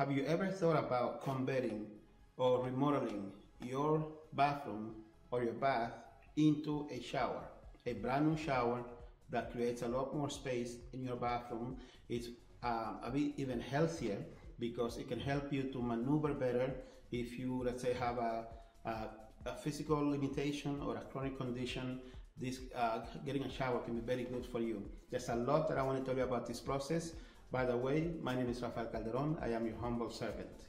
ever thought about converting or remodeling your bathroom or your bath into a shower, a brand new shower that creates a lot more space in your bathroom. It's um, a bit even healthier because it can help you to maneuver better if you, let's say, have a, a, a physical limitation or a chronic condition. This uh, getting a shower can be very good for you. There's a lot that I want to tell you about this process. By the way, my name is Rafael Calderon. I am your humble servant.